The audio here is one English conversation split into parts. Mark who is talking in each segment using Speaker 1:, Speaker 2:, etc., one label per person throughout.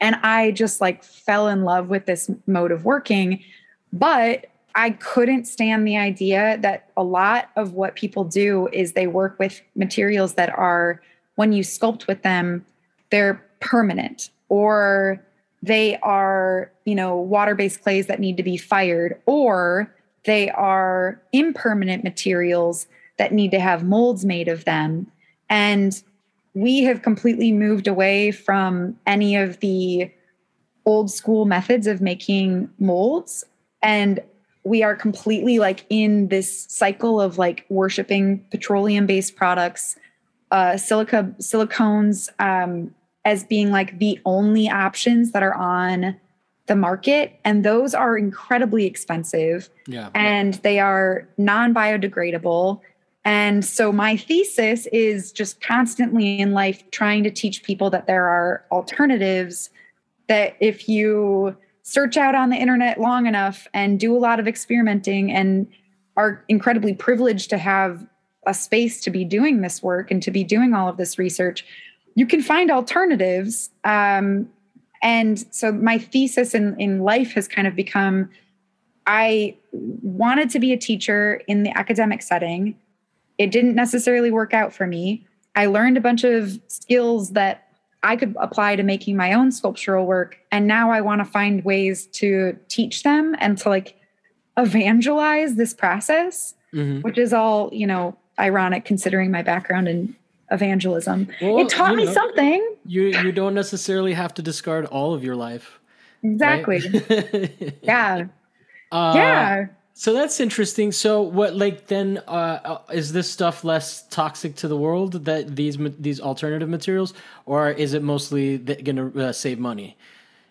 Speaker 1: And I just like fell in love with this mode of working. But I couldn't stand the idea that a lot of what people do is they work with materials that are, when you sculpt with them, they're permanent or they are, you know, water based clays that need to be fired, or they are impermanent materials that need to have molds made of them. And we have completely moved away from any of the old school methods of making molds. And we are completely like in this cycle of like worshiping petroleum based products, uh, silica, silicones, um, as being like the only options that are on the market. And those are incredibly expensive.
Speaker 2: Yeah.
Speaker 1: And they are non-biodegradable and so my thesis is just constantly in life trying to teach people that there are alternatives that if you search out on the internet long enough and do a lot of experimenting and are incredibly privileged to have a space to be doing this work and to be doing all of this research you can find alternatives. Um, and so my thesis in, in life has kind of become I wanted to be a teacher in the academic setting. It didn't necessarily work out for me. I learned a bunch of skills that I could apply to making my own sculptural work. And now I want to find ways to teach them and to like evangelize this process, mm-hmm. which is all, you know, ironic considering my background in evangelism. Well, it taught me know, something.
Speaker 2: You you don't necessarily have to discard all of your life.
Speaker 1: Exactly. Right? yeah. Uh, yeah.
Speaker 2: So that's interesting. So what like then uh, uh, is this stuff less toxic to the world that these these alternative materials or is it mostly going to uh, save money?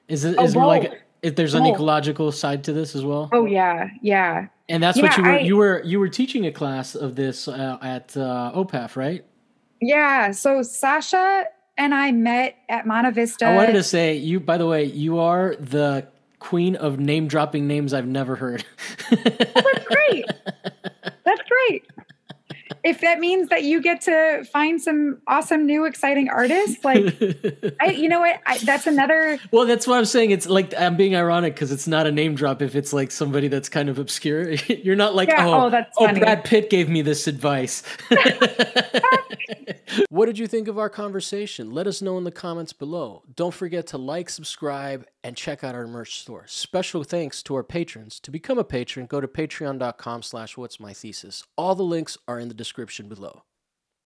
Speaker 2: Is it oh, is oh, like if there's an ecological side to this as well?
Speaker 1: Oh yeah, yeah.
Speaker 2: And that's yeah, what you were I, you were you were teaching a class of this uh, at uh, OPAF, right?
Speaker 1: Yeah. So Sasha and I met at Monte Vista.
Speaker 2: I wanted to say you. By the way, you are the queen of name dropping names I've never heard.
Speaker 1: oh, that's great. That's great. If that means that you get to find some awesome new exciting artists like I, you know what? I, that's another
Speaker 2: well that's what i'm saying. It's like i'm being ironic because it's not a name drop if it's like somebody that's kind of obscure. You're not like yeah, oh, oh, that's oh brad pitt gave me this advice. What did you think of our conversation? Let us know in the comments below. Don't forget to like subscribe and check out our merch store. Special thanks to our patrons. To become a patron, go to patreon.com slash what's my thesis. All the links are in the description below.